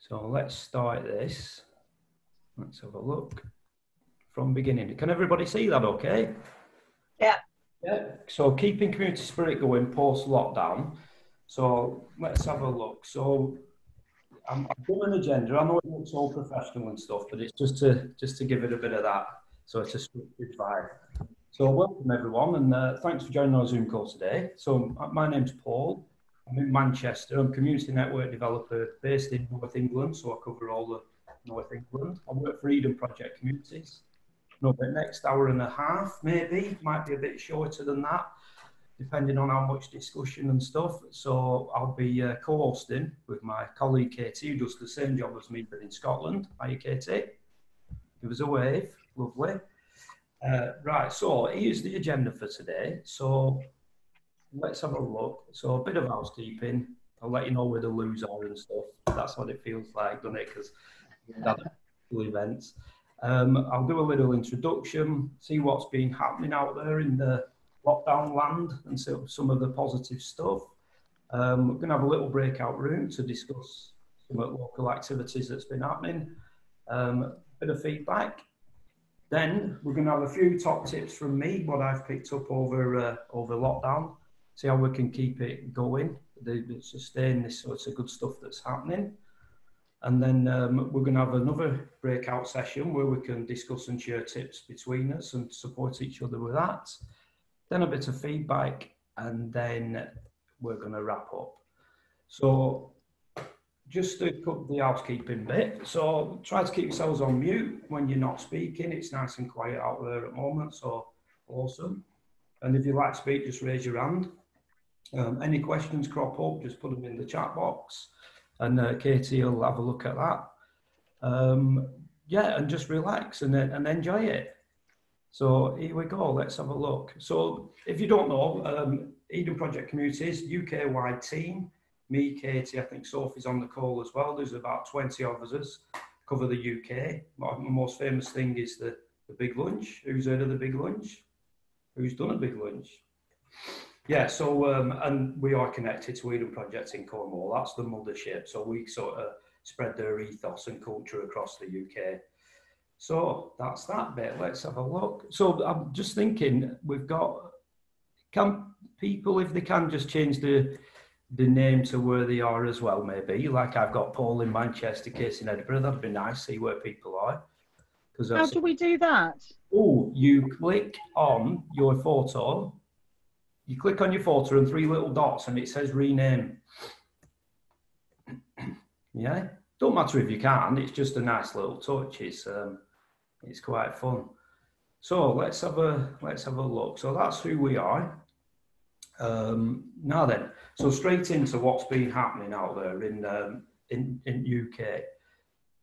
So let's start this. Let's have a look from beginning. Can everybody see that okay? Yeah. Yeah. So keeping community spirit going post lockdown. So let's have a look. So I'm, I've done an agenda. I know it looks all professional and stuff, but it's just to just to give it a bit of that. So it's a scripted vibe. So welcome everyone, and uh, thanks for joining our Zoom call today. So my name's Paul. I'm in Manchester. I'm community network developer based in North England, so I cover all the North England. I work for Eden Project Communities. No, but next hour and a half, maybe, might be a bit shorter than that, depending on how much discussion and stuff. So I'll be uh, co-hosting with my colleague Katie, who does the same job as me, but in Scotland. Hiya, Katie. Give us a wave. Lovely. Uh, right, so here's the agenda for today. So let's have a look. So a bit of housekeeping. I'll let you know where the loos are and stuff. That's what it feels like, doesn't it? Because events. Um, I'll do a little introduction, see what's been happening out there in the lockdown land and so, some of the positive stuff. Um, we're going to have a little breakout room to discuss some local activities that's been happening, um, a bit of feedback. Then we're going to have a few top tips from me, what I've picked up over uh, over lockdown, see how we can keep it going, sustain this sorts of good stuff that's happening. And then um, we're going to have another breakout session where we can discuss and share tips between us and support each other with that. Then a bit of feedback, and then we're going to wrap up. So, just to cut the housekeeping bit, so try to keep yourselves on mute when you're not speaking. It's nice and quiet out there at the moment, so awesome. And if you'd like to speak, just raise your hand. Um, any questions crop up, just put them in the chat box and uh, Katie will have a look at that. Um, yeah, and just relax and, and enjoy it. So here we go. Let's have a look. So if you don't know, um, Eden Project Communities, UK-wide team. Me, Katie, I think Sophie's on the call as well. There's about 20 of us cover the UK. My, my most famous thing is the, the big lunch. Who's heard of the big lunch? Who's done a big lunch? Yeah, so um, and we are connected to Eden Project in Cornwall. That's the mothership. So we sort of spread their ethos and culture across the UK. So that's that bit. Let's have a look. So I'm just thinking we've got can people if they can just change the the name to where they are as well, maybe. Like I've got Paul in Manchester, Case in Edinburgh. That'd be nice. See where people are. Because how do we do that? Oh, you click on your photo you click on your photo and three little dots and it says rename. yeah, don't matter if you can. It's just a nice little touch. It's um, it's quite fun. So let's have a let's have a look. So that's who we are. Um, now then, so straight into what's been happening out there in um, in in UK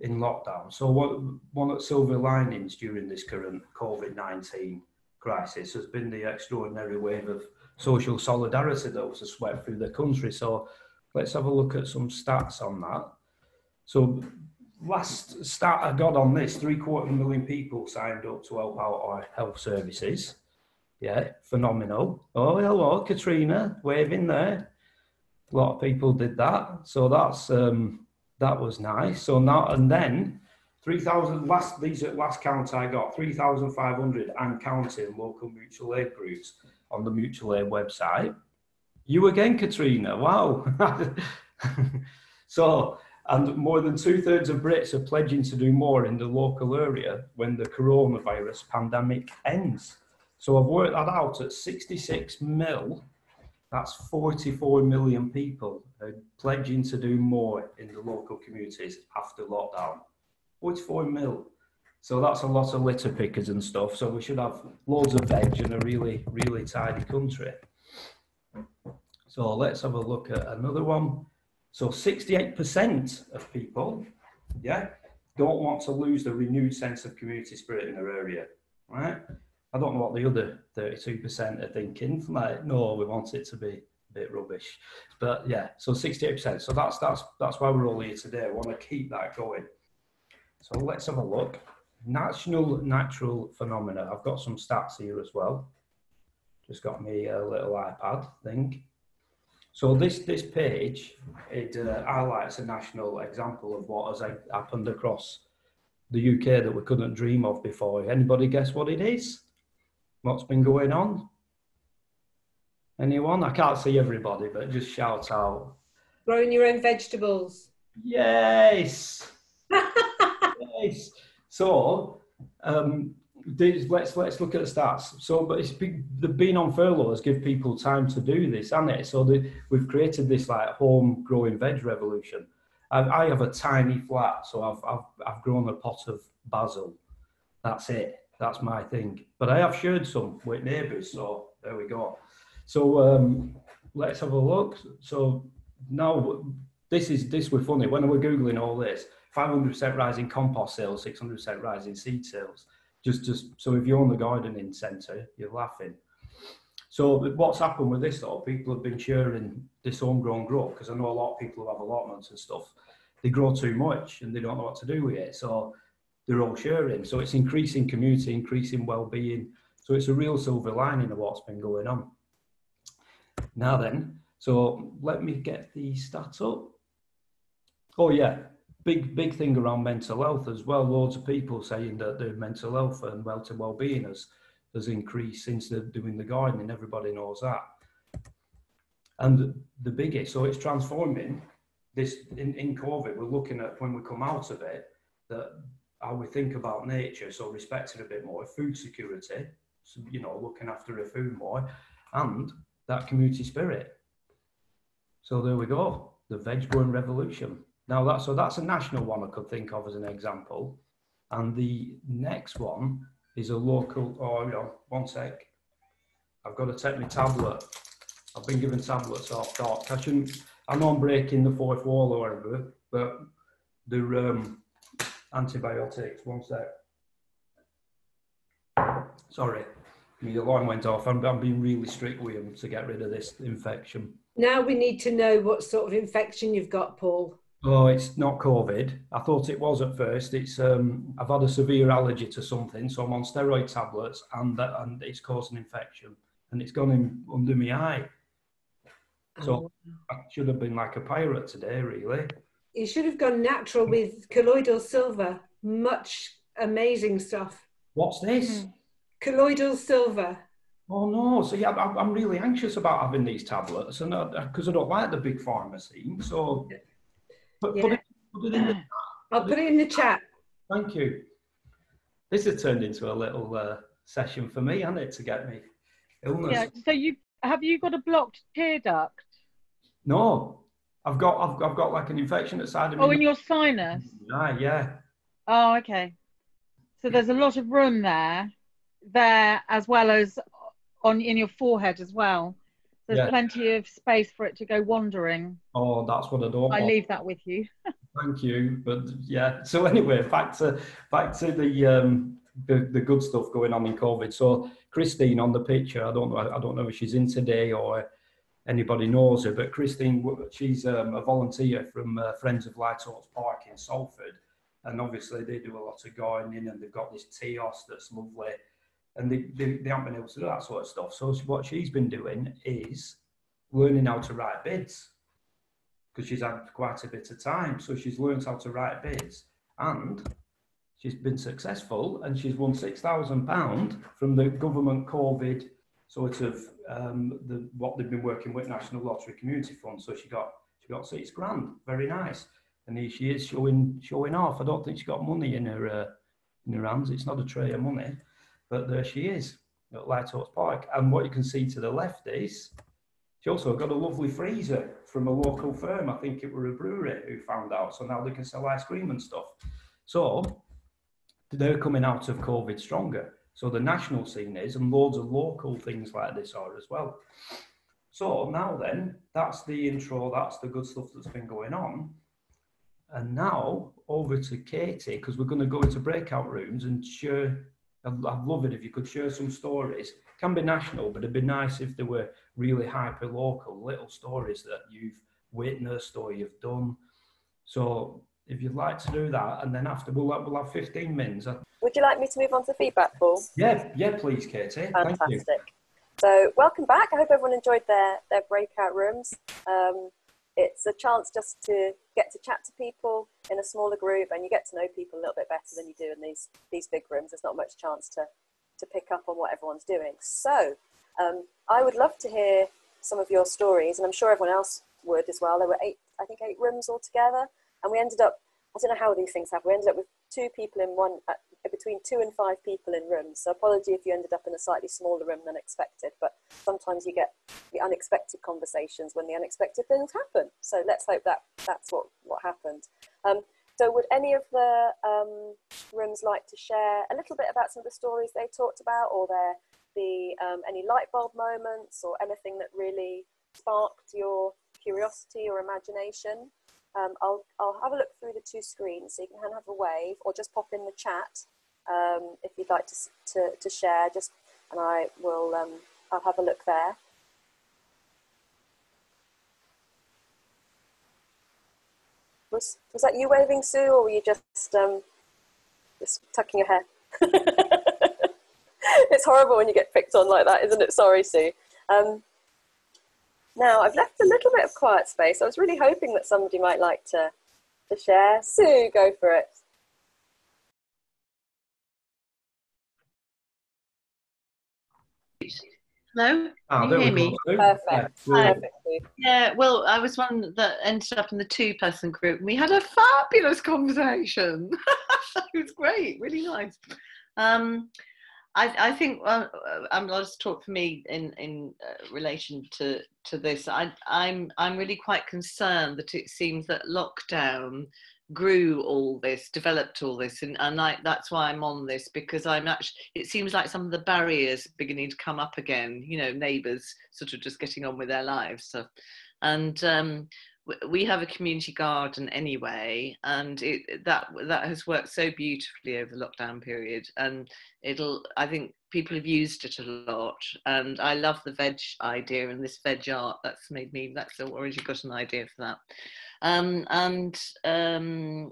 in lockdown. So what one of the silver linings during this current COVID nineteen crisis has been the extraordinary wave of social solidarity that was swept through the country. So let's have a look at some stats on that. So last stat I got on this, three quarter million people signed up to help out our health services. Yeah, phenomenal. Oh, hello, Katrina, waving there. A lot of people did that. So that's um, that was nice. So now and then 3,000 last these at last count I got 3,500 and counting local mutual aid groups on the mutual aid website. You again, Katrina. Wow. so, and more than two thirds of Brits are pledging to do more in the local area when the coronavirus pandemic ends. So I've worked that out at 66 mil. That's 44 million people pledging to do more in the local communities after lockdown. 44 mil. So that's a lot of litter pickers and stuff. So we should have loads of veg and a really, really tidy country. So let's have a look at another one. So 68% of people, yeah, don't want to lose the renewed sense of community spirit in their area, right? I don't know what the other 32% are thinking. Like, no, we want it to be a bit rubbish. But yeah, so 68%. So that's that's that's why we're all here today. I want to keep that going. So let's have a look national natural phenomena. I've got some stats here as well. Just got me a little iPad thing. So this this page it uh, highlights a national example of what has happened across the UK that we couldn't dream of before. Anybody guess what it is? What's been going on? Anyone? I can't see everybody, but just shout out. Growing your own vegetables. Yes. yes. So um, let's let's look at the stats. So, but it's been, the being on furlough has give people time to do this, hasn't it? So the, we've created this like home growing veg revolution. I, I have a tiny flat, so I've, I've I've grown a pot of basil. That's it. That's my thing. But I have shared some with neighbours, so there we go. So um, let's have a look. So now this is this was funny when we were googling all this. 500% rise in compost sales, 600% rise in seed sales. Just, just so if you own the gardening centre, you're laughing. So what's happened with this though? People have been sharing this homegrown growth because I know a lot of people who have allotments and stuff. They grow too much and they don't know what to do with it. So they're all sharing. So it's increasing community, increasing well-being. So it's a real silver lining of what's been going on. Now then, so let me get the stats up. Oh yeah, big big thing around mental health as well. Loads of people saying that their mental health and mental well-being has has increased since they're doing the gardening. Everybody knows that. And the biggest, so it's transforming this in, in COVID. We're looking at when we come out of it that how we think about nature, so respecting a bit more, food security, so, you know, looking after our food more, and that community spirit. So there we go, the veg growing revolution. Now that so that's a national one I could think of as an example, and the next one is a local. Oh, you know, one sec. I've got to take my tablet. I've been given tablets off talk. I shouldn't. I know I'm breaking the fourth wall or whatever, but they're um, antibiotics. One sec. Sorry, the alarm went off. I'm, I'm being really strict with them to get rid of this infection. Now we need to know what sort of infection you've got, Paul. Oh, it's not COVID. I thought it was at first. It's um, I've had a severe allergy to something, so I'm on steroid tablets, and that, and it's caused an infection, and it's gone in under my eye. So oh. I should have been like a pirate today, really. You should have gone natural with colloidal silver. Much amazing stuff. What's this? Mm. Colloidal silver. Oh no! So yeah, I'm really anxious about having these tablets, and because I, I, don't like the big pharmacy, so Put, yeah. put, it, put it in the I'll put it in the chat. Thank you. This has turned into a little uh, session for me, hasn't it, to get me illness. Yeah. So you have you got a blocked tear duct? No, I've got I've, I've got like an infection at side of me. Oh, in your sinus. Yeah, yeah. Oh, okay. So there's a lot of room there, there as well as on in your forehead as well. There's yeah. plenty of space for it to go wandering. Oh, that's what I don't. I want. leave that with you. Thank you, but yeah. So anyway, back to back to the um, the, the good stuff going on in COVID. So Christine on the picture, I don't know, I don't know if she's in today or anybody knows her, but Christine, she's um, a volunteer from uh, Friends of Light Oaks Park in Salford, and obviously they do a lot of gardening, and they've got this teos that's lovely and they, they, they haven't been able to do that sort of stuff. So what she's been doing is learning how to write bids because she's had quite a bit of time. So she's learned how to write bids and she's been successful and she's won £6,000 from the government COVID sort of um, the, what they've been working with National Lottery Community Fund. So she got she got six grand, very nice. And here she is showing showing off. I don't think she got money in her uh, in her hands. It's not a tray of money. But there she is at Light Oaks Park. And what you can see to the left is she also got a lovely freezer from a local firm. I think it were a brewery who found out. So now they can sell ice cream and stuff. So they're coming out of COVID stronger. So the national scene is, and loads of local things like this are as well. So now then, that's the intro, that's the good stuff that's been going on. And now over to Katie, because we're going to go into breakout rooms and share I'd, I'd love it if you could share some stories. Can be national, but it'd be nice if they were really hyper local, little stories that you've witnessed or you've done. So if you'd like to do that, and then after we'll have, we'll have 15 minutes. Would you like me to move on to feedback, Paul? Yeah, yeah, please, Katie. Fantastic. So welcome back. I hope everyone enjoyed their, their breakout rooms. Um, it's a chance just to get to chat to people in a smaller group and you get to know people a little bit better than you do in these, these big rooms. There's not much chance to, to pick up on what everyone's doing. So um, I would love to hear some of your stories and I'm sure everyone else would as well. There were eight, I think eight rooms altogether and we ended up, I don't know how these things happen, we ended up with two people in one, uh, between two and five people in rooms. So apology if you ended up in a slightly smaller room than expected, but sometimes you get the unexpected conversations when the unexpected things happen. So let's hope that that's what, what happened. Um, so would any of the um, rooms like to share a little bit about some of the stories they talked about or their, the, um, any light bulb moments or anything that really sparked your curiosity or imagination? Um, I'll, I'll have a look through the two screens so you can have a wave or just pop in the chat um, if you'd like to, to, to, share, just and I will, um, I'll have a look there. Was, was that you waving, Sue, or were you just, um, just tucking your hair? it's horrible when you get picked on like that, isn't it? Sorry, Sue. Now, I've left a little bit of quiet space. I was really hoping that somebody might like to, to share. Sue, go for it. Hello? Oh, Can you hear me? Perfect. Yeah. Yeah, well, I was one that ended up in the two person group and we had a fabulous conversation. it was great, really nice. Um, I, I think well, I'm um, just talk for me in in uh, relation to to this. I, I'm I'm really quite concerned that it seems that lockdown grew all this, developed all this, and, and I, that's why I'm on this because I'm actually. It seems like some of the barriers beginning to come up again. You know, neighbours sort of just getting on with their lives. So, and um, we have a community garden anyway, and it, that that has worked so beautifully over the lockdown period, and it'll. I think people have used it a lot, and I love the veg idea and this veg art. That's made me. That's already got an idea for that um, and um,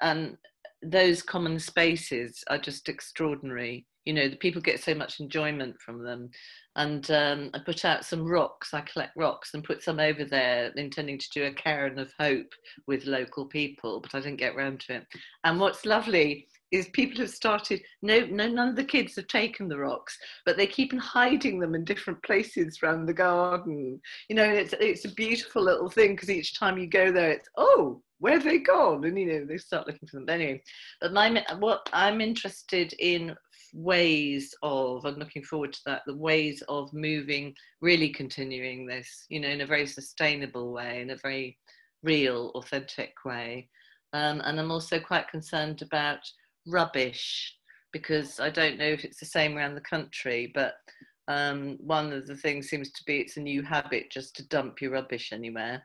and those common spaces are just extraordinary. You know, the people get so much enjoyment from them. And um, I put out some rocks. I collect rocks and put some over there, intending to do a cairn of hope with local people, but I didn't get round to it. And what's lovely is people have started no no none of the kids have taken the rocks but they keep on hiding them in different places around the garden you know it's it's a beautiful little thing because each time you go there it's oh where have they gone and you know they start looking for them anyway but my what i'm interested in ways of i'm looking forward to that the ways of moving really continuing this you know in a very sustainable way in a very real authentic way um, and i'm also quite concerned about rubbish because I don't know if it's the same around the country, but um, one of the things seems to be it's a new habit just to dump your rubbish anywhere.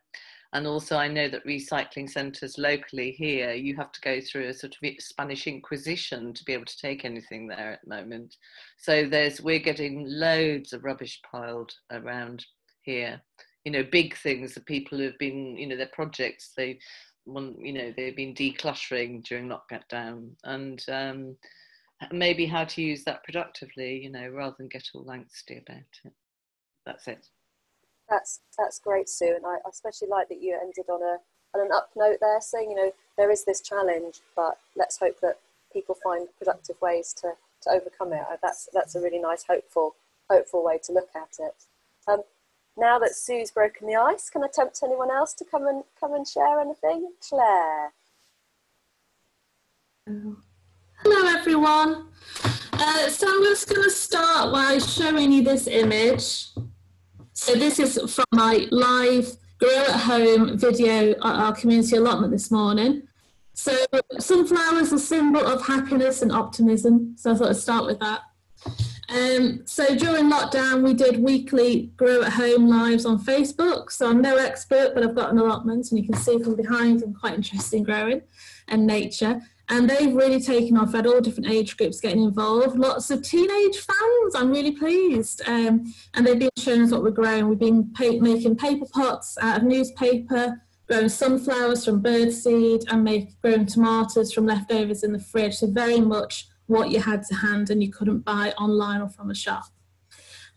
And also, I know that recycling centres locally here, you have to go through a sort of Spanish Inquisition to be able to take anything there at the moment. So there's we're getting loads of rubbish piled around here. You know, big things that people have been, you know, their projects they one, you know, they've been decluttering during lockdown and um, maybe how to use that productively, you know, rather than get all angsty about it. That's it. That's that's great, Sue, and I especially like that you ended on a on an up note there, saying you know there is this challenge, but let's hope that people find productive ways to, to overcome it. That's that's a really nice, hopeful hopeful way to look at it. Um, now that Sue's broken the ice, can I tempt anyone else to come and come and share anything? Claire. Hello everyone. Uh, so I'm just going to start by showing you this image. So this is from my live grow at home video at our community allotment this morning. So sunflowers are a symbol of happiness and optimism. So I thought I'd start with that. Um, so during lockdown, we did weekly grow at home lives on Facebook. So I'm no expert, but I've got an allotment, and you can see from behind, I'm quite interested in growing and nature. And they've really taken off. Had all different age groups getting involved. Lots of teenage fans. I'm really pleased. Um, and they've been showing us what we're growing. We've been making paper pots out of newspaper, growing sunflowers from birdseed, and make, growing tomatoes from leftovers in the fridge. So very much what you had to hand and you couldn't buy online or from a shop.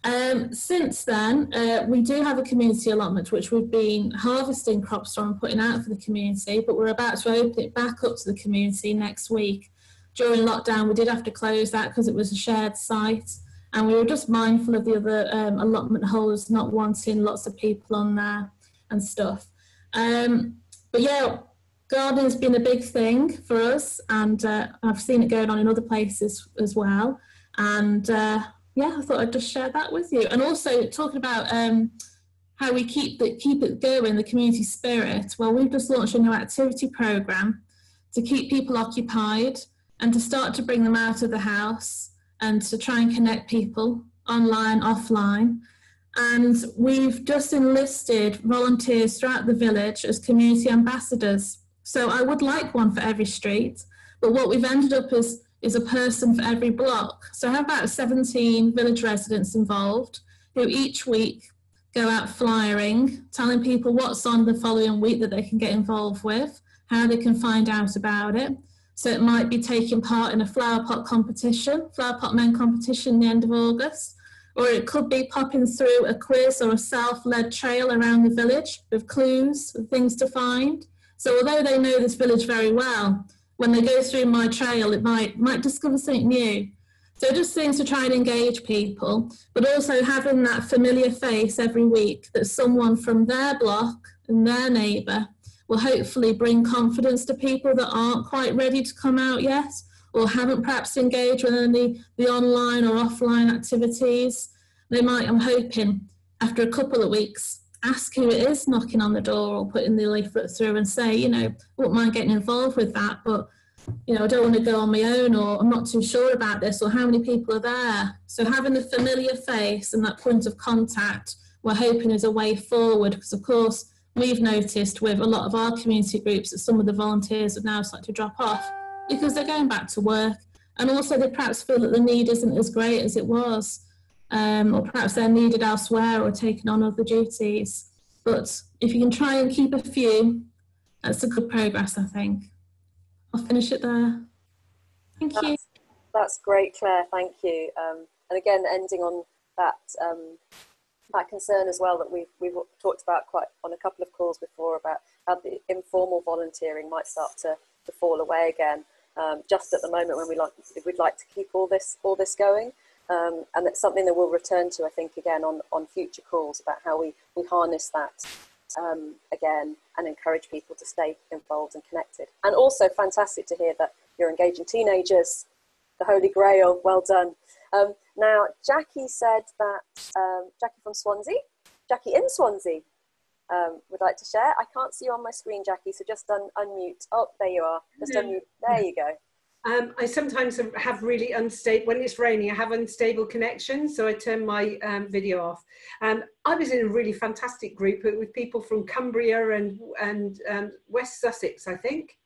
Um, since then, uh, we do have a community allotment which we've been harvesting crops from and putting out for the community, but we're about to open it back up to the community next week. During lockdown, we did have to close that because it was a shared site, and we were just mindful of the other um, allotment holders not wanting lots of people on there and stuff. Um, but yeah, gardening has been a big thing for us, and uh, I've seen it going on in other places as well. And uh, yeah, I thought I'd just share that with you. And also talking about um, how we keep the, keep it going, the community spirit. Well, we've just launched a new activity program to keep people occupied and to start to bring them out of the house and to try and connect people online, offline. And we've just enlisted volunteers throughout the village as community ambassadors. So I would like one for every street, but what we've ended up is is a person for every block. So I have about 17 village residents involved who each week go out flyering, telling people what's on the following week that they can get involved with, how they can find out about it. So it might be taking part in a flower pot competition, flower pot men competition the end of August, or it could be popping through a quiz or a self-led trail around the village with clues things to find. So although they know this village very well, when they go through my trail, it might might discover something new. So just things to try and engage people, but also having that familiar face every week that someone from their block and their neighbour will hopefully bring confidence to people that aren't quite ready to come out yet or haven't perhaps engaged with any the online or offline activities. They might, I'm hoping, after a couple of weeks, ask who it is knocking on the door or putting the leaflet through and say, you know, I wouldn't mind getting involved with that, but you know, I don't want to go on my own or I'm not too sure about this or how many people are there. So having a familiar face and that point of contact, we're hoping is a way forward because of course we've noticed with a lot of our community groups that some of the volunteers have now started to drop off because they're going back to work and also they perhaps feel that the need isn't as great as it was um, or perhaps they're needed elsewhere or taken on other duties. But if you can try and keep a few, that's a good progress, I think. I'll finish it there. Thank that's, you. That's great, Claire. Thank you. Um, and again, ending on that um, that concern as well that we've we've talked about quite on a couple of calls before about how the informal volunteering might start to, to fall away again. Um, just at the moment when we like we'd like to keep all this all this going. Um, and that's something that we'll return to, I think, again on, on future calls about how we, we harness that um, again and encourage people to stay involved and connected. And also fantastic to hear that you're engaging teenagers, the Holy Grail, well done. Um, now, Jackie said that, um, Jackie from Swansea, Jackie in Swansea, um, would like to share. I can't see you on my screen, Jackie, so just un- unmute. Oh, there you are. Just unmute. There you go. Um, I sometimes have really unstable, when it's raining, I have unstable connections, so I turn my um, video off. Um, I was in a really fantastic group with people from Cumbria and, and um, West Sussex, I think.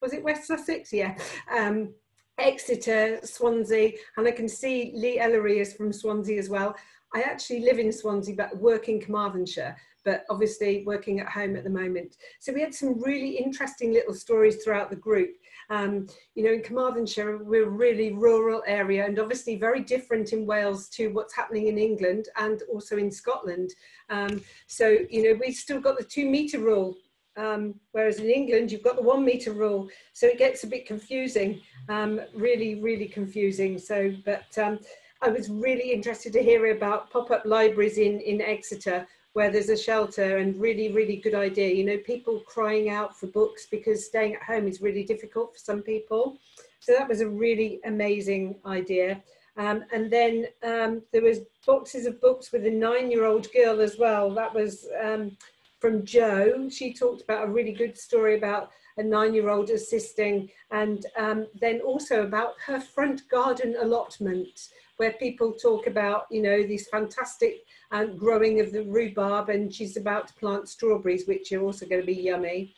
Was it West Sussex? Yeah. Um, Exeter, Swansea, and I can see Lee Ellery is from Swansea as well. I actually live in Swansea, but work in Carmarthenshire but obviously working at home at the moment. So we had some really interesting little stories throughout the group. Um, you know, in Carmarthenshire, we're a really rural area and obviously very different in Wales to what's happening in England and also in Scotland. Um, so, you know, we've still got the two metre rule, um, whereas in England, you've got the one metre rule. So it gets a bit confusing, um, really, really confusing. So, but um, I was really interested to hear about pop-up libraries in, in Exeter, where there's a shelter and really, really good idea. You know, people crying out for books because staying at home is really difficult for some people. So that was a really amazing idea. Um, and then um, there was boxes of books with a nine-year-old girl as well. That was um, from Jo. She talked about a really good story about a nine-year-old assisting and um, then also about her front garden allotment where people talk about, you know, these fantastic um, growing of the rhubarb and she's about to plant strawberries, which are also going to be yummy.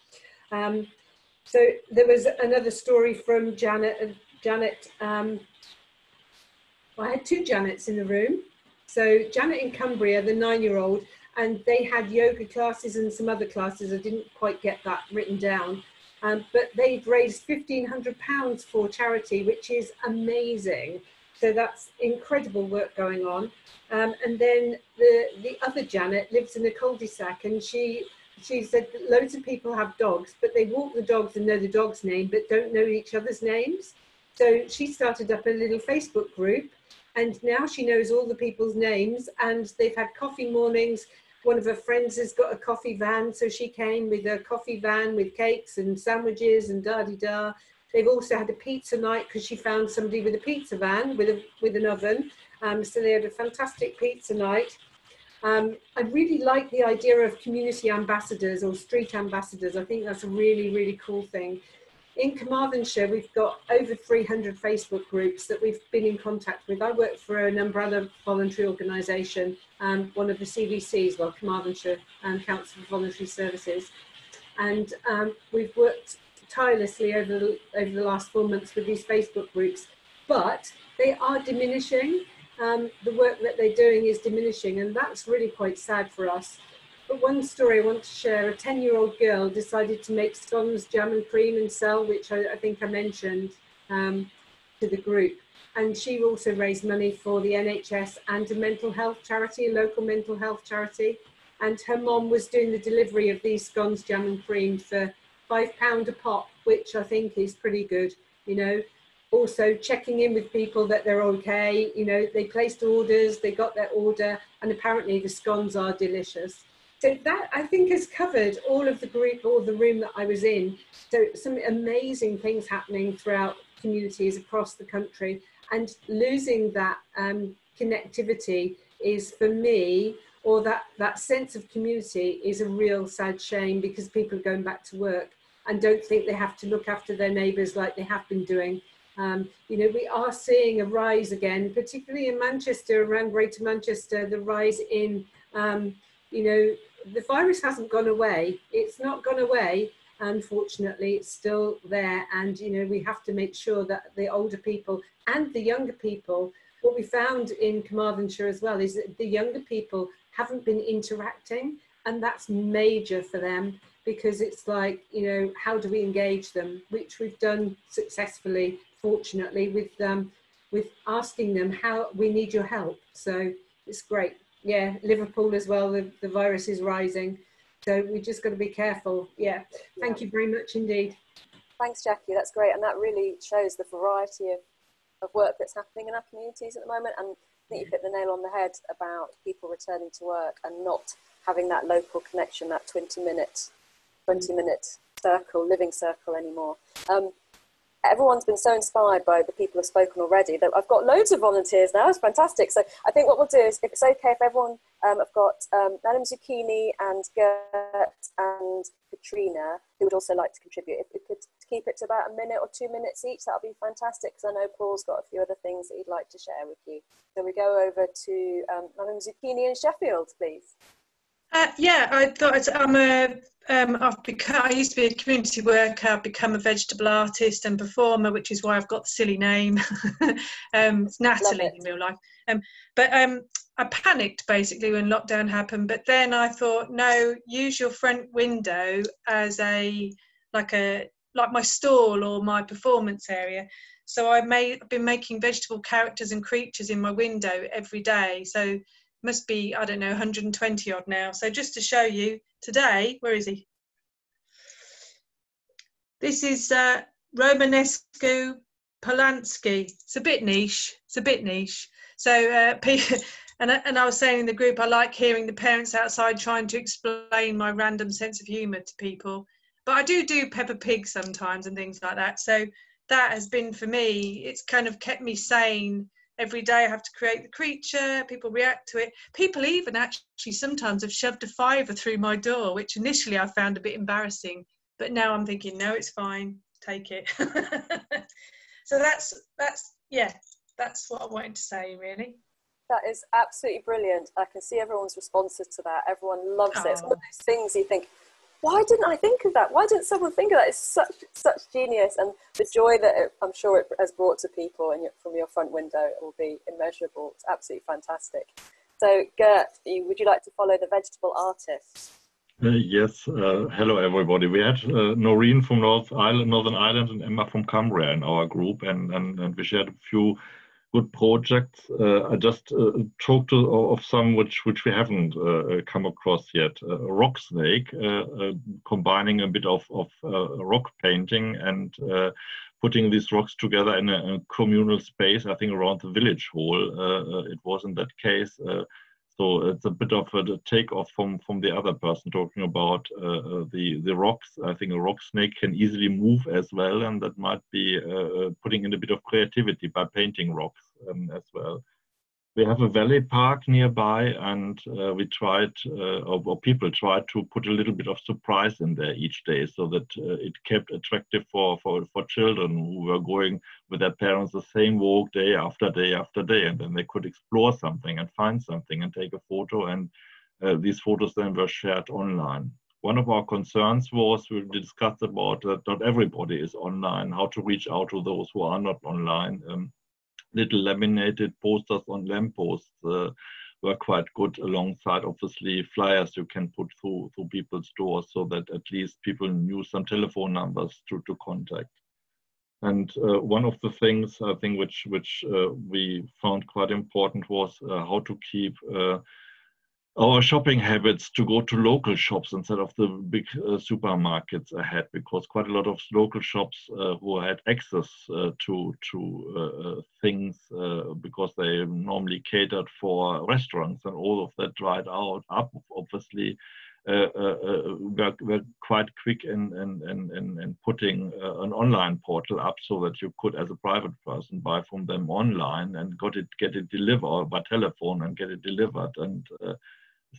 Um, so there was another story from Janet. Uh, Janet, um, I had two Janets in the room. So Janet in Cumbria, the nine-year-old, and they had yoga classes and some other classes. I didn't quite get that written down. Um, but they've raised £1,500 for charity, which is amazing. So that's incredible work going on. Um, and then the the other Janet lives in a cul-de-sac, and she she said that loads of people have dogs, but they walk the dogs and know the dog's name, but don't know each other's names. So she started up a little Facebook group, and now she knows all the people's names, and they've had coffee mornings. One of her friends has got a coffee van, so she came with a coffee van with cakes and sandwiches and da di da. They've also had a pizza night because she found somebody with a pizza van with a with an oven. Um, so they had a fantastic pizza night. Um, I really like the idea of community ambassadors or street ambassadors. I think that's a really, really cool thing. In Carmarthenshire, we've got over 300 Facebook groups that we've been in contact with. I work for an umbrella voluntary organisation, um, one of the CVCs, well, Carmarthenshire um, Council for Voluntary Services. And um, we've worked tirelessly over the, over the last four months with these Facebook groups, but they are diminishing. Um, the work that they're doing is diminishing, and that's really quite sad for us. But one story I want to share a 10 year old girl decided to make scones, jam, and cream and sell, which I, I think I mentioned um, to the group. And she also raised money for the NHS and a mental health charity, a local mental health charity. And her mom was doing the delivery of these scones, jam, and cream for five pound a pop, which I think is pretty good, you know. Also checking in with people that they're okay, you know, they placed orders, they got their order, and apparently the scones are delicious. So that I think has covered all of the group or the room that I was in. So some amazing things happening throughout communities across the country, and losing that um, connectivity is for me or that, that sense of community is a real sad shame because people are going back to work and don't think they have to look after their neighbours like they have been doing. Um, you know, we are seeing a rise again, particularly in Manchester, around Greater Manchester, the rise in, um, you know, the virus hasn't gone away. It's not gone away. Unfortunately, it's still there. And, you know, we have to make sure that the older people and the younger people, what we found in Carmarthenshire as well is that the younger people haven't been interacting and that's major for them because it's like, you know, how do we engage them, which we've done successfully, fortunately, with um, with asking them how we need your help. So it's great. Yeah, Liverpool as well, the, the virus is rising. So we just got to be careful. Yeah, thank yeah. you very much indeed. Thanks, Jackie. That's great. And that really shows the variety of, of work that's happening in our communities at the moment. And think you hit the nail on the head about people returning to work and not having that local connection, that 20 minute 20 minute circle, living circle anymore. Um, everyone's been so inspired by the people who've spoken already that I've got loads of volunteers now. It's fantastic. So I think what we'll do is, if it's okay, if everyone, um, I've got um, Madam Zucchini and Gert and Katrina who would also like to contribute. If we could keep it to about a minute or two minutes each, that'll be fantastic because I know Paul's got a few other things that he'd like to share with you. So we go over to um, Madam Zucchini in Sheffield, please. Uh, yeah, I thought I'm a. Um, I've become. I used to be a community worker. I've become a vegetable artist and performer, which is why I've got the silly name. um, it's Natalie it. in real life. Um, but um, I panicked basically when lockdown happened. But then I thought, no, use your front window as a like a like my stall or my performance area. So I made. I've been making vegetable characters and creatures in my window every day. So must be, I don't know, 120 odd now. So just to show you, today, where is he? This is uh, Romanesco Polanski. It's a bit niche. It's a bit niche. So, uh, and, and I was saying in the group, I like hearing the parents outside trying to explain my random sense of humour to people. But I do do Peppa Pig sometimes and things like that. So that has been for me, it's kind of kept me sane every day I have to create the creature, people react to it. People even actually sometimes have shoved a fiver through my door, which initially I found a bit embarrassing, but now I'm thinking, no, it's fine, take it. so that's, that's, yeah, that's what I wanted to say really. That is absolutely brilliant. I can see everyone's responses to that. Everyone loves oh. it. It's one of those things you think, why didn't I think of that? Why didn't someone think of that? It's such such genius, and the joy that it, I'm sure it has brought to people and from your front window will be immeasurable. It's absolutely fantastic. So, Gert, would you like to follow the vegetable artist? Uh, yes. Uh, hello, everybody. We had uh, Noreen from North Island, Northern Ireland, and Emma from Cumbria in our group, and, and, and we shared a few good projects. Uh, I just uh, talked of some which which we haven't uh, uh come across yet. Uh, rock snake, uh, combining a bit of of rock painting and putting these rocks together in a, a, communal space. I think around the village hall, it was in that case. So it's a bit of a takeoff from from the other person talking about uh, uh, the the rocks. I think a rock snake can easily move as well, and that might be uh, uh putting in a bit of creativity by painting rocks um, as well we have a valley park nearby and uh, we tried uh, or, or, people tried to put a little bit of surprise in there each day so that uh, it kept attractive for, for, for children who were going with their parents the same walk day after day after day. And then they could explore something and find something and take a photo. And uh, these photos then were shared online. One of our concerns was we discussed about that not everybody is online how to reach out to those who are not online. Um, little laminated posters on lampposts uh, were quite good alongside obviously flyers you can put through through people's doors so that at least people knew some telephone numbers to, to contact. And uh, one of the things I think which which uh, we found quite important was uh, how to keep uh, our shopping habits to go to local shops instead of the big uh, supermarkets ahead because quite a lot of local shops uh, who had access uh, to to uh, uh, things uh, because they normally catered for restaurants and all of that dried out up obviously were, were quite quick in, in, in, in, putting an online portal up so that you could as a private person buy from them online and got it get it delivered by telephone and get it delivered and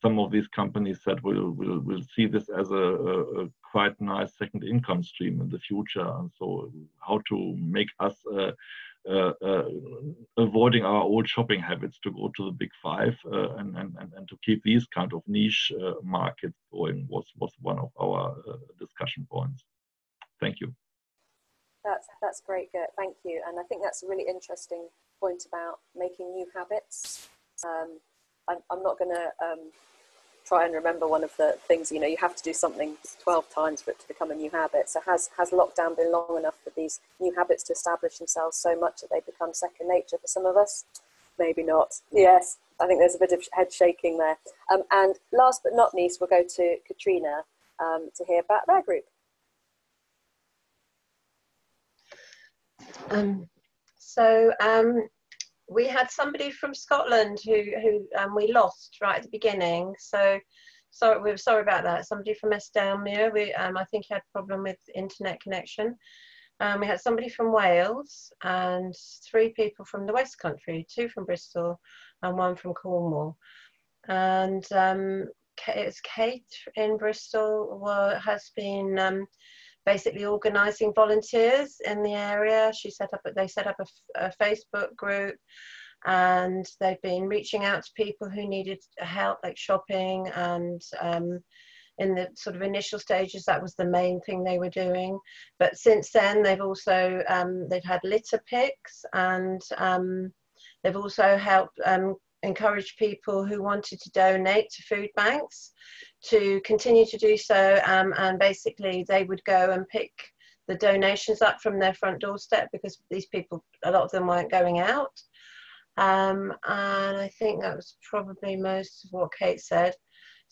some of these companies said we'll, we'll, we'll see this as a, a, a, quite nice second income stream in the future. And so how to make us uh, uh, uh, avoiding our old shopping habits to go to the big five uh, and, and, and to keep these kind of niche uh, markets going was, was one of our uh, discussion points. Thank you. That's, that's great, Gert. Thank you. And I think that's a really interesting point about making new habits. Um, I'm, I'm not going to um, try and remember one of the things, you know, you have to do something 12 times for it to become a new habit. So has, has lockdown been long enough for these new habits to establish themselves so much that they become second nature for some of us? Maybe not. Yes, I think there's a bit of head shaking there. Um, and last but not least, we'll go to Katrina um, to hear about their group. Um, so um, we had somebody from Scotland who who um, we lost right at the beginning. So sorry, we are sorry about that. Somebody from Ystalmere. We um, I think he had a problem with internet connection. Um, we had somebody from Wales and three people from the West Country, two from Bristol and one from Cornwall. And um, it's Kate in Bristol were, has been um, basically organising volunteers in the area. She set up, they set up a, a, Facebook group and they've been reaching out to people who needed help, like shopping and um, in the sort of initial stages, that was the main thing they were doing. But since then, they've also, um, they've had litter picks and um, they've also helped um, encourage people who wanted to donate to food banks to continue to do so. Um, and basically, they would go and pick the donations up from their front doorstep because these people, a lot of them weren't going out. Um, and I think that was probably most of what Kate said.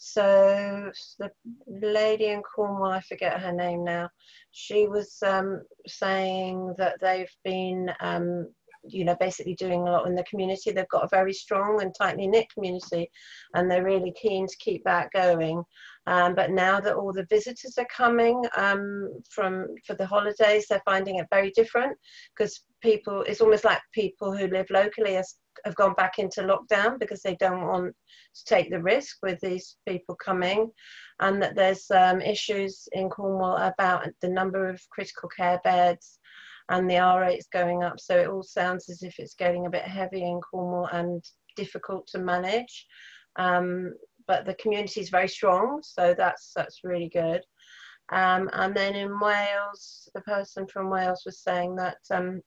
So the lady in Cornwall, I forget her name now, she was um, saying that they've been um, you know, basically doing a lot in the community. They've got a very strong and tightly knit community, and they're really keen to keep that going. Um, but now that all the visitors are coming um, from for the holidays, they're finding it very different because people. It's almost like people who live locally has, have gone back into lockdown because they don't want to take the risk with these people coming, and that there's um, issues in Cornwall about the number of critical care beds and the R rate's going up. So it all sounds as if it's getting a bit heavy in Cornwall and difficult to manage. Um, but the community is very strong, so that's that's really good. Um, and then in Wales, the person from Wales was saying that um,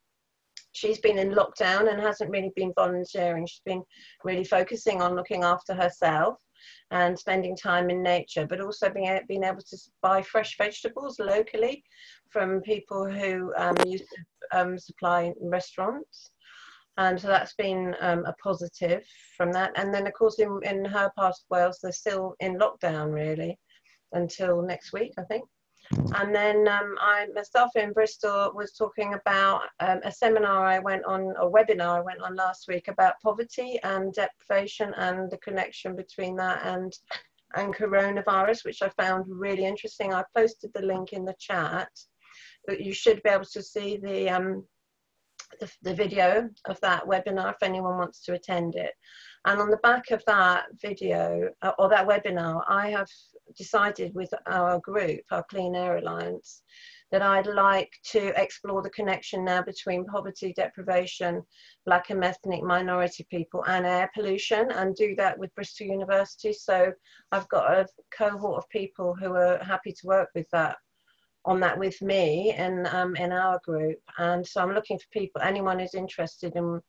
she's been in lockdown and hasn't really been volunteering. She's been really focusing on looking after herself and spending time in nature, but also being, being able to buy fresh vegetables locally from people who um, used to um, supply restaurants. and so that's been um, a positive from that. And then, of course, in, in her part of Wales, they're still in lockdown really until next week, I think. And then um, I myself in Bristol was talking about um, a seminar I went on, a webinar I went on last week about poverty and deprivation and the connection between that and and coronavirus, which I found really interesting. I posted the link in the chat, but you should be able to see the um, the, the video of that webinar if anyone wants to attend it. And on the back of that video uh, or that webinar, I have decided with our group, our Clean Air Alliance, that I'd like to explore the connection now between poverty, deprivation, black and ethnic minority people and air pollution and do that with Bristol University. So I've got a cohort of people who are happy to work with that on that with me and um, in our group. And so I'm looking for people, anyone who's interested in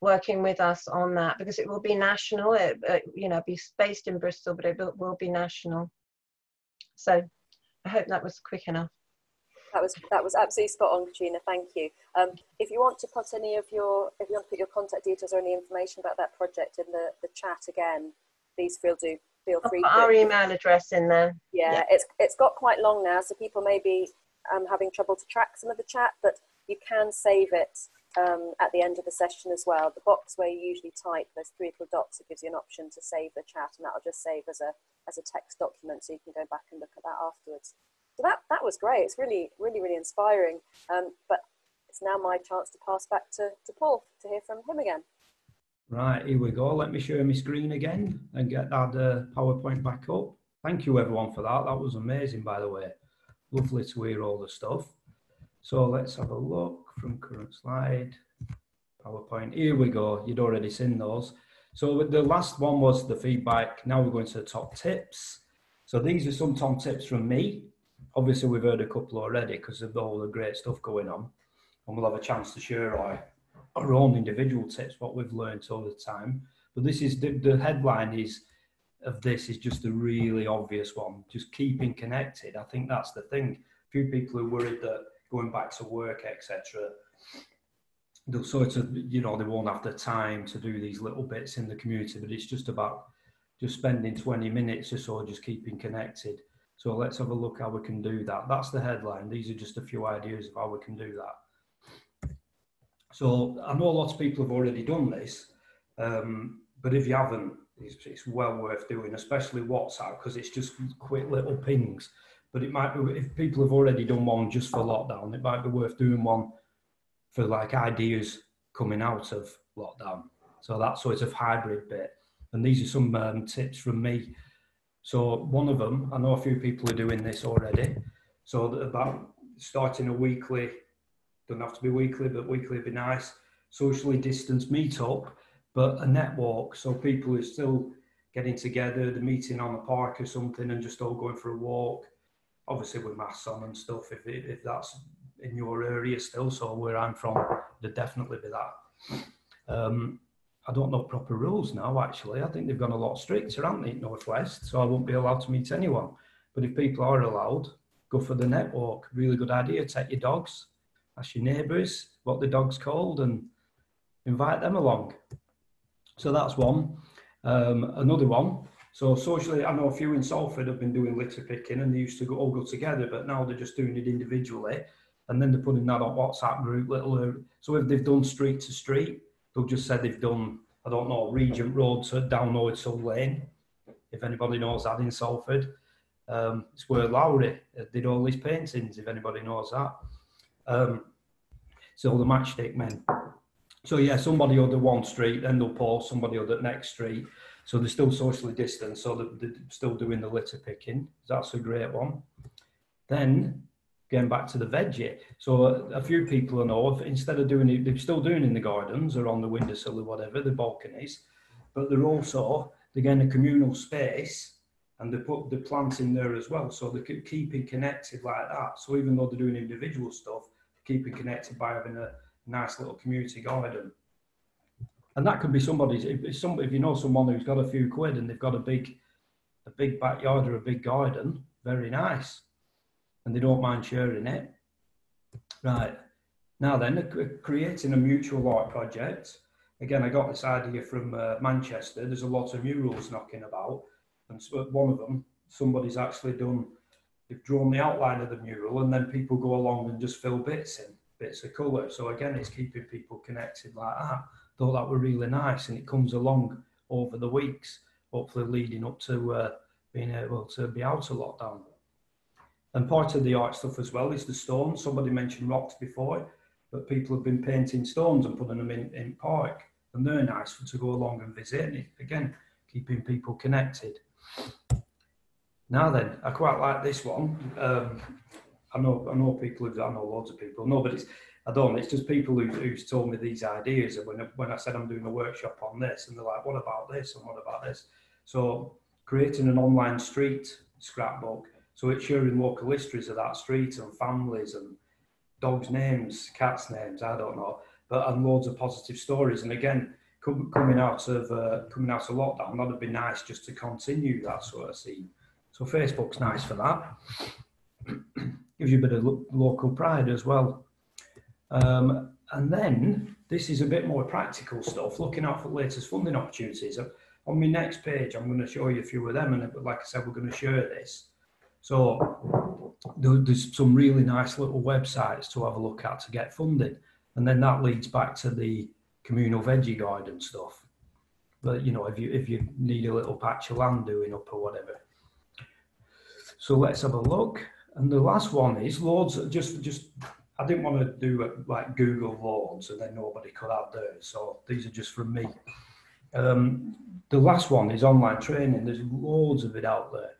working with us on that because it will be national. It, it you know, be based in Bristol, but it will, will be national. So I hope that was quick enough. That was that was absolutely spot on, Katrina. Thank you. Um, if you want to put any of your if you want to put your contact details or any information about that project in the, the chat again, please feel do feel free. I'll put our email address in there. Yeah, yeah, it's it's got quite long now, so people may be um, having trouble to track some of the chat, but you can save it um, at the end of the session as well. The box where you usually type those three little dots, it gives you an option to save the chat, and that'll just save as a as a text document, so you can go back and look at that afterwards. So that that was great. It's really really really inspiring. Um, but it's now my chance to pass back to, to Paul to hear from him again. Right, here we go. Let me share my screen again and get that uh, PowerPoint back up. Thank you everyone for that. That was amazing, by the way. Lovely to hear all the stuff. So let's have a look from current slide. PowerPoint, here we go. You'd already seen those. So the last one was the feedback. Now we're going to the top tips. So these are some top tips from me. Obviously we've heard a couple already because of all the great stuff going on. And we'll have a chance to share our our own individual tips, what we've learned over the time. But this is the, the headline is of this is just a really obvious one. Just keeping connected. I think that's the thing. A few people are worried that going back to work, etc., they'll sort of, you know, they won't have the time to do these little bits in the community. But it's just about just spending 20 minutes or so, just keeping connected. So let's have a look how we can do that. That's the headline. These are just a few ideas of how we can do that. So I know lots of people have already done this, um, but if you haven't, it's, it's, well worth doing, especially WhatsApp because it's just quick little pings. But it might be if people have already done one just for lockdown, it might be worth doing one for like ideas coming out of lockdown. So that sort of hybrid bit. And these are some um, tips from me. So one of them, I know a few people are doing this already. So about starting a weekly don't have to be weekly, but weekly would be nice. Socially distanced meetup, but a network. So people are still getting together, the meeting on the park or something, and just all going for a walk. Obviously with masks on and stuff, if if that's in your area still. So where I'm from, there'd definitely be that. Um, I don't know proper rules now. Actually, I think they've gone a lot stricter, haven't they, Northwest? So I won't be allowed to meet anyone. But if people are allowed, go for the network. Really good idea. Take your dogs ask your neighbours what the dog's called and invite them along. So that's one. Um, another one. So socially, I know a few in Salford have been doing litter picking and they used to go, all go together, but now they're just doing it individually. And then they're putting that on WhatsApp group, little. Uh, so if they've done street to street, they'll just say they've done, I don't know, Regent Road to down Ordsall Lane. If anybody knows that in Salford, um, it's where Lowry did all these paintings. If anybody knows that, um, so the matchstick men. So yeah, somebody on the one street, then they'll pause somebody on the next street. So they're still socially distanced, so they're still doing the litter picking. That's a great one. Then getting back to the veggie. So a, a few people I know, instead of doing it, they're still doing in the gardens or on the windowsill or whatever, the balconies, but they're also, they're getting a communal space and they put the plants in there as well. So they keep keeping connected like that. So even though they're doing individual stuff, keeping connected by having a nice little community garden. And that could be somebody, if, somebody, if you know someone who's got a few quid and they've got a big, a big backyard or a big garden, very nice. And they don't mind sharing it. Right. Now then, creating a mutual art project. again, I got this idea from uh, Manchester. There's a lot of murals knocking about, and so one of them, somebody's actually done. They've drawn the outline of the mural, and then people go along and just fill bits in, bits of colour. So again, it's keeping people connected like that. Thought that were really nice, and it comes along over the weeks, hopefully leading up to uh, being able to be out of lockdown. And part of the art stuff as well is the stones. Somebody mentioned rocks before, but people have been painting stones and putting them in, in park and they're nice for, to go along and visit. And again, keeping people connected. Now then, I quite like this one. Um, I know I know people who I know loads of people. No, but it's I don't. It's just people who, who's told me these ideas. And when when I said I'm doing a workshop on this, and they're like, "What about this?" and "What about this?" So creating an online street scrapbook. So it's sharing local histories of that street and families and dogs' names, cats' names. I don't know but and loads of positive stories. And again, coming out of uh, coming out of lockdown, that'd be nice just to continue that sort of scene. So Facebook's nice for that. Gives you a bit of lo- local pride as well. Um, and then this is a bit more practical stuff, looking out for latest funding opportunities. On my next page, I'm going to show you a few of them, and like I said, we're going to share this. So there's some really nice little websites to have a look at to get funding and then that leads back to the communal veggie garden stuff. But you know, if you if you need a little patch of land doing up or whatever. So let's have a look. And the last one is loads. Just just I didn't want to do like Google loads and then nobody could add theirs. So these are just from me. Um, the last one is online training. There's loads of it out there.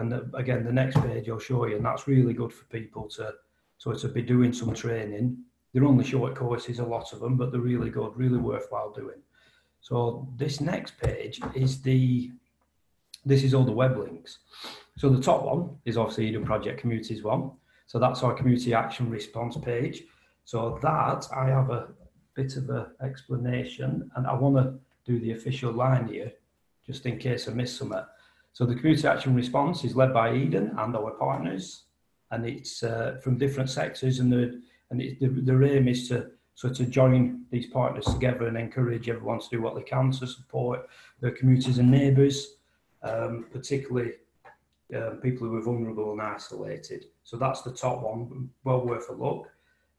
And the, again, the next page I'll show you, and that's really good for people to so to be doing some training they're only short courses, a lot of them, but they're really good, really worthwhile doing. So this next page is the, this is all the web links. So the top one is obviously Eden Project Communities one. So that's our community action response page. So that I have a bit of an explanation and I want to do the official line here just in case I miss something. So the community action response is led by Eden and our partners and it's uh, from different sectors and the and the, their aim is to sort of join these partners together and encourage everyone to do what they can to support their communities and neighbours, um, particularly um, people who are vulnerable and isolated. So that's the top one, well worth a look.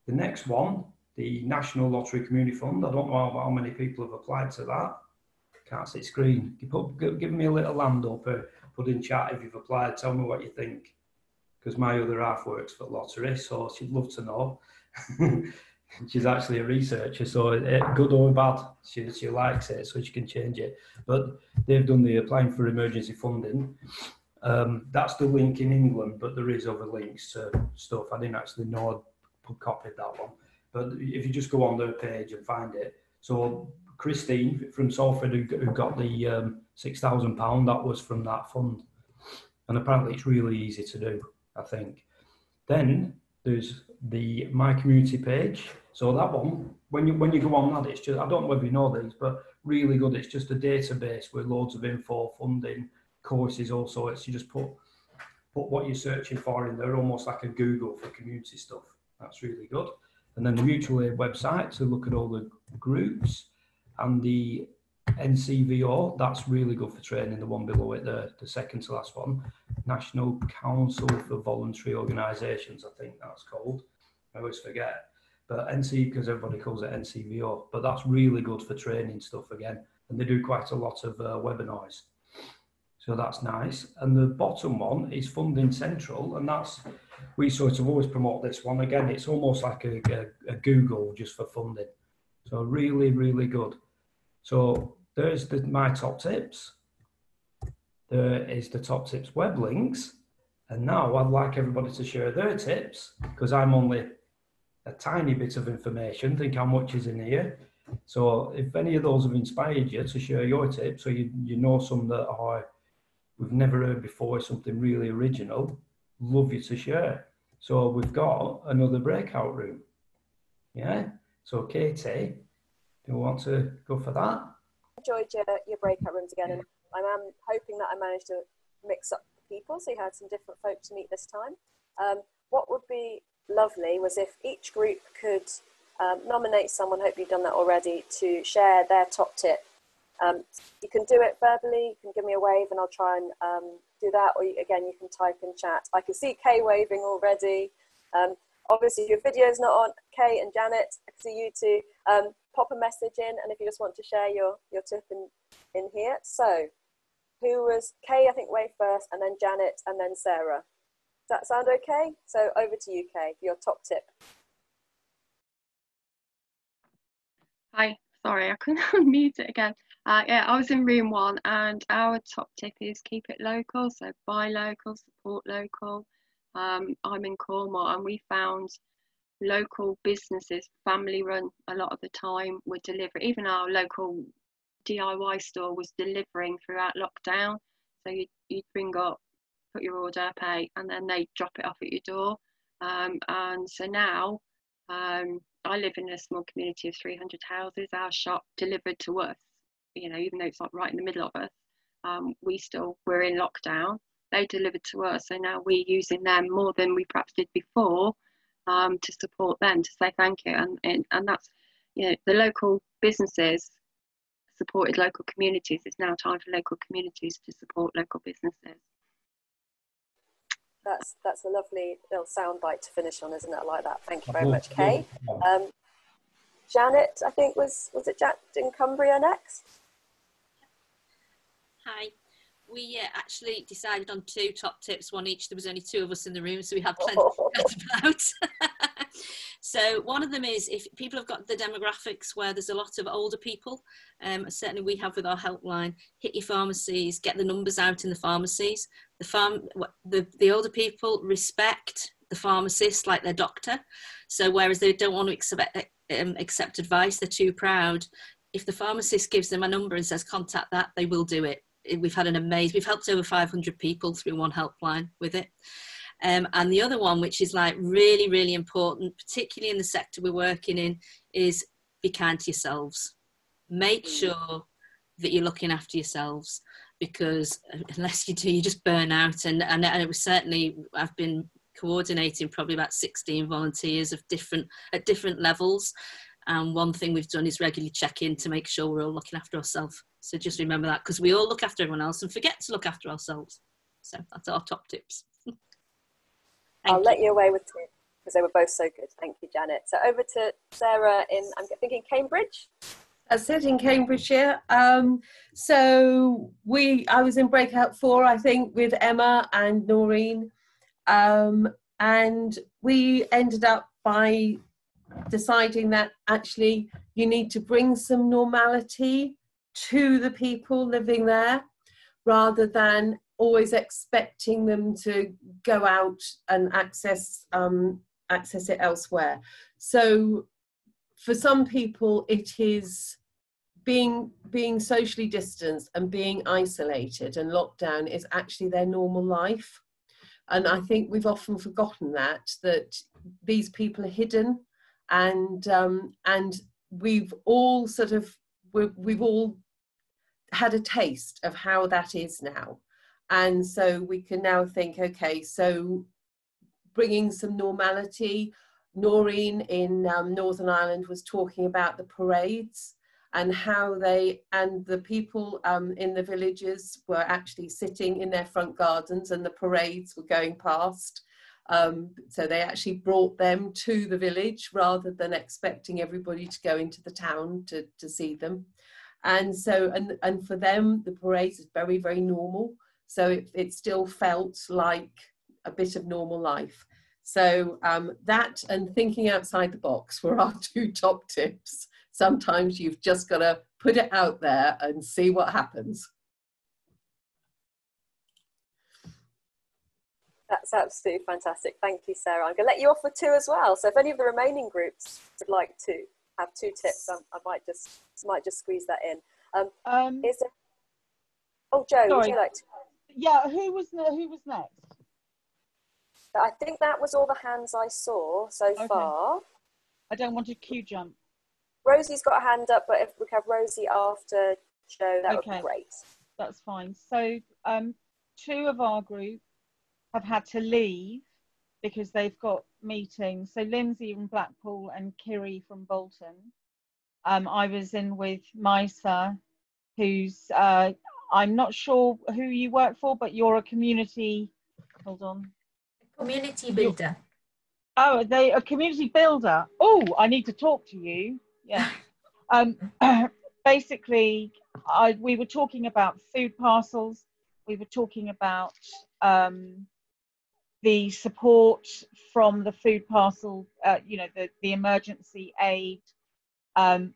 The next one, the National Lottery Community Fund. I don't know how, how many people have applied to that. Can't see screen. Give me a little land up, put in chat if you've applied. Tell me what you think. Because my other half works for lottery, so she'd love to know. she's actually a researcher, so it, good or bad, she, she likes it, so she can change it. But they've done the applying for emergency funding. Um, that's the link in England, but there is other links to stuff. I didn't actually know I copied that one. But if you just go on their page and find it. So Christine from Salford, who, who got the um, £6,000, that was from that fund. And apparently it's really easy to do, I think. Then there's the My Community page. So that one, when you when you go on that, it's just I don't know whether you know these, but really good. It's just a database with loads of info, funding, courses. Also, it's you just put put what you're searching for in there, almost like a Google for community stuff. That's really good. And then the mutual aid website to look at all the groups and the NCVO, that's really good for training. The one below it, the, the second to last one, National Council for Voluntary Organisations, I think that's called. I always forget. But NC, because everybody calls it NCVO, but that's really good for training stuff again. And they do quite a lot of uh, webinars. So that's nice. And the bottom one is Funding Central, and that's we sort of always promote this one. Again, it's almost like a, a, a Google just for funding. So really, really good. So there's the, my top tips. There is the top tips web links. And now I'd like everybody to share their tips because I'm only a tiny bit of information. Think how much is in here. So if any of those have inspired you to share your tips, or you, you know some that are we've never heard before, something really original, love you to share. So we've got another breakout room. Yeah. So Katie, you want to go for that? enjoyed your, your breakout rooms again, and I'm um, hoping that I managed to mix up the people so you had some different folks to meet this time. Um, what would be lovely was if each group could um, nominate someone, hope you've done that already, to share their top tip. Um, you can do it verbally, you can give me a wave and I'll try and um, do that, or you, again, you can type in chat. I can see Kay waving already. Um, obviously, your video is not on, Kay and Janet, I can see you two. Um, pop a message in, and if you just want to share your, your tip in, in here. So, who was Kay, I think, wave first, and then Janet, and then Sarah. Does that sound okay? So, over to you, Kay, for your top tip. Hi, sorry, I couldn't unmute it again. Uh, yeah, I was in room one, and our top tip is keep it local. So buy local, support local. Um, I'm in Cornwall, and we found local businesses, family run, a lot of the time were delivering. Even our local DIY store was delivering throughout lockdown. So you'd, you'd bring up, put your order, pay, and then they drop it off at your door. Um, and so now um, I live in a small community of 300 houses. Our shop delivered to us, you know, even though it's not right in the middle of us, um, we still we're in lockdown. They delivered to us, so now we're using them more than we perhaps did before um, to support them to say thank you, and, and and that's you know the local businesses supported local communities. It's now time for local communities to support local businesses. That's that's a lovely little soundbite to finish on, isn't it? I like that. Thank you very much, Kay. Um, Janet, I think was was it Janet in Cumbria next? Hi. We uh, actually decided on two top tips, one each. There was only two of us in the room, so we had plenty to chat about. So one of them is if people have got the demographics where there's a lot of older people, um, certainly we have with our helpline, hit your pharmacies, get the numbers out in the pharmacies. The farm, the, the older people respect the pharmacist like their doctor. So whereas they don't want to accept, um, accept advice, they're too proud. If the pharmacist gives them a number and says contact that, they will do it. We've had an amazing, we've helped over 500 people through one helpline with it. Um, and the other one, which is like really, really important, particularly in the sector we're working in, is be kind to yourselves. Make mm. sure that you're looking after yourselves because unless you do, you just burn out. And, and, and it was certainly, I've been coordinating probably about 16 volunteers of different at different levels. And one thing we've done is regularly check in to make sure we're all looking after ourselves. So just remember that because we all look after everyone else and forget to look after ourselves. So that's our top tips. I'll you. let you away with two because they were both so good. Thank you, Janet. So over to Sarah in, I'm thinking Cambridge. I said in Cambridgeshire. Um, so we, I was in breakout four, I think, with Emma and Noreen, um, and we ended up by deciding that actually you need to bring some normality to the people living there, rather than always expecting them to go out and access um, access it elsewhere. So for some people, it is being being socially distanced and being isolated and locked down is actually their normal life. And I think we've often forgotten that that these people are hidden, and um, and we've all sort of we've, we've all had a taste of how that is now and so we can now think, okay, so bringing some normality. Noreen in um, Northern Ireland was talking about the parades and how they and the people um, in the villages were actually sitting in their front gardens and the parades were going past. Um, so they actually brought them to the village rather than expecting everybody to go into the town to, to see them. And so, and, and for them, the parades is very, very normal. So it, it still felt like a bit of normal life. So um, that and thinking outside the box were our two top tips. Sometimes you've just got to put it out there and see what happens. That's absolutely fantastic. Thank you, Sarah. I'm going to let you off with two as well. So if any of the remaining groups would like to have two tips, um, I might just might just squeeze that in. Um, um, is there... Oh, Joe, sorry. would you like to? yeah, who was who was next? I think that was all the hands I saw so okay. far. I don't want to queue jump. Rosie's got a hand up, but if we have Rosie after Joe, that okay. would be great. That's fine. So um, two of our group have had to leave because they've got meetings. So Lindsay from Blackpool and Kiri from Bolton. Um, I was in with Misa, who's uh, I'm not sure who you work for, but you're a community. Hold on. Community builder. Oh, they a community builder. Oh, I need to talk to you. Yeah. um, basically, I, we were talking about food parcels. We were talking about um, the support from the food parcel, uh, you know, the, the emergency aid. Um,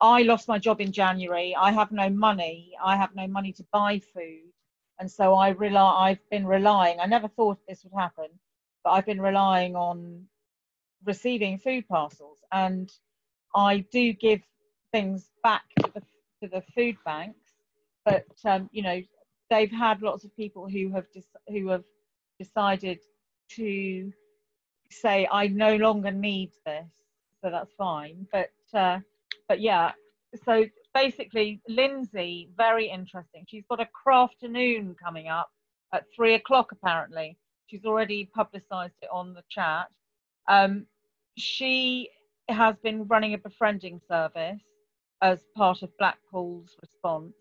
I lost my job in January. I have no money. I have no money to buy food. And so I rely, I've been relying, I never thought this would happen, but I've been relying on receiving food parcels. And I do give things back to the, to the food banks, but, um, you know, they've had lots of people who have, just who have decided to say I no longer need this, so that's fine. But uh, but yeah, so basically, Lindsay, very interesting. She's got a crafternoon coming up at three o'clock apparently. She's already publicised it on the chat. Um, she has been running a befriending service as part of Blackpool's response,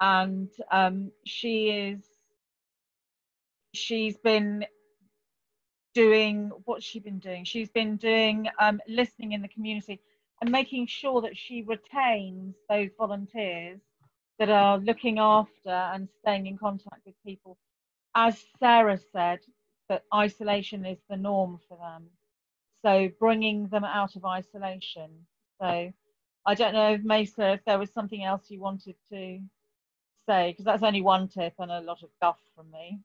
and um, she is she's been doing what she's been doing? She's been doing um, listening in the community and making sure that she retains those volunteers that are looking after and staying in contact with people. As sarah said that isolation is the norm for them. So bringing them out of isolation. So i don't know Mesa if there was something else you wanted to say because that's only one tip and a lot of guff from me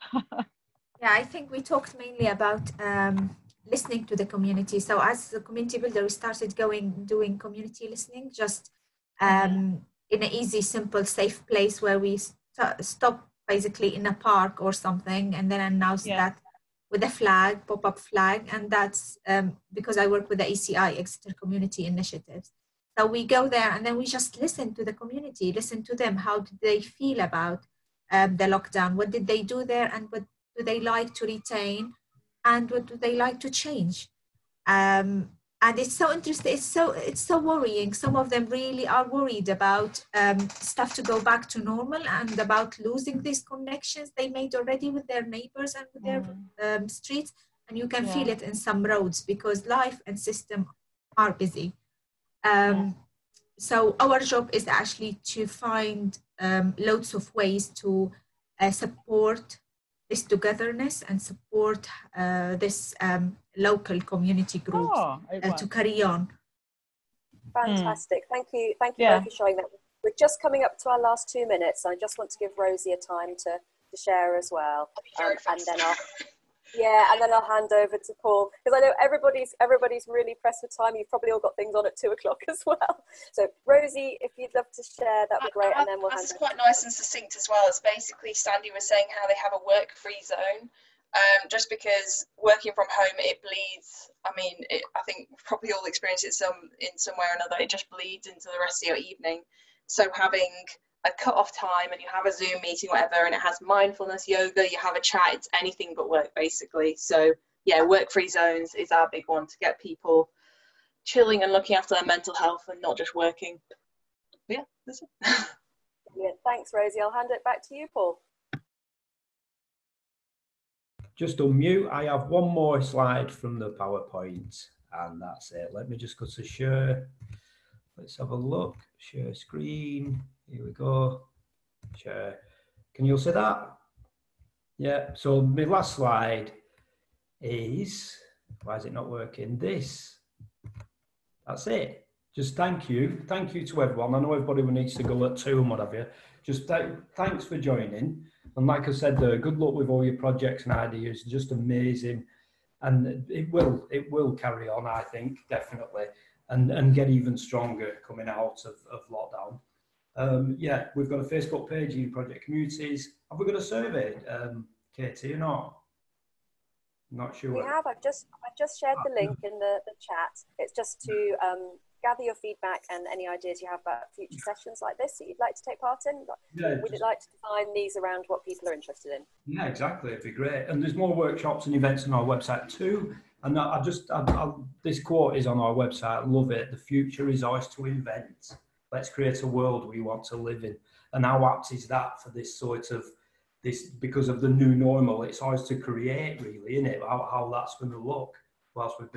yeah, I think we talked mainly about um, listening to the community. So as the community builder, we started going doing community listening, just um, in an easy, simple, safe place where we st- stop basically in a park or something, and then announce yeah. that with a flag, pop-up flag, and that's um, because I work with the ECI Exeter Community Initiatives. So we go there and then we just listen to the community, listen to them. How do they feel about um, the lockdown? What did they do there and what do they like to retain and what do they like to change? Um, and it's so interesting it's so it's so worrying some of them really are worried about um, stuff to go back to normal and about losing these connections they made already with their neighbors and with their mm. um, streets and you can yeah. feel it in some roads because life and system are busy um, yeah. so our job is actually to find um, loads of ways to uh, support this togetherness and support uh, this um, local community groups oh, uh, to carry on. Fantastic. Mm. Thank you. Thank you yeah. both for showing that. We're just coming up to our last two minutes. I just want to give Rosie a time to, to share as well. Um, and then I'll, yeah, and then I'll hand over to Paul because I know everybody's everybody's really pressed for time. You've probably all got things on at two o'clock as well. So Rosie, if you'd love to share, that'd be great. and then we'll. That's quite nice and succinct as well. It's basically Sandy was saying how they have a work-free zone. Um, just because working from home it bleeds. I mean, it, I think probably all experience it some in some way or another. It just bleeds into the rest of your evening. So having a cut off time and you have a Zoom meeting, whatever, and it has mindfulness, yoga, you have a chat, it's anything but work basically. So, yeah, work free zones is our big one to get people chilling and looking after their mental health and not just working. But yeah, that's it. Brilliant. Thanks, Rosie. I'll hand it back to you, Paul. Just unmute. I have one more slide from the PowerPoint, and that's it. Let me just go to share. Let's have a look. Share screen. Here we go. Share. Can you see that? Yeah. So my last slide is, why is it not working? This. That's it. Just thank you. Thank you to everyone. I know everybody needs to go at two and whatever. Just th thanks for joining. And like I said, uh, good luck with all your projects and ideas. Just amazing. And it will, it will carry on, I think, definitely, and, and get even stronger coming out of, of lockdown. Um, yeah, we've got a Facebook page, Eden Project Communities. Have we got a survey, um, Katie, or not? not sure. We have. I've just I've just shared the link in the, the chat. It's just to um, gather your feedback and any ideas you have about future sessions like this that you'd like to take part in. Yeah, We'd just- like to design these around what people are interested in. Yeah, exactly. It'd be great. And there's more workshops and events on our website too. And I I just, I, I, this quote is on our website. Love it. The future is ours to invent. Let's create a world we want to live in. And how apt is that for this sort of this because of the new normal? It's ours to create, really, isn't it? How, how that's going to look whilst we've been